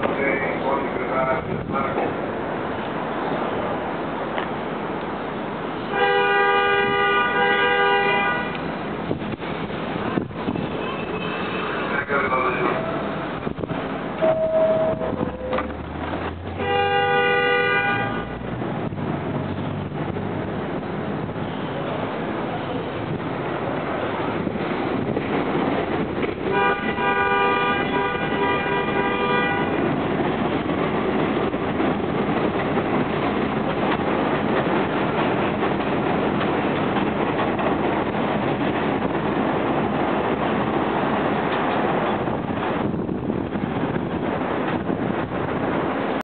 Gracias.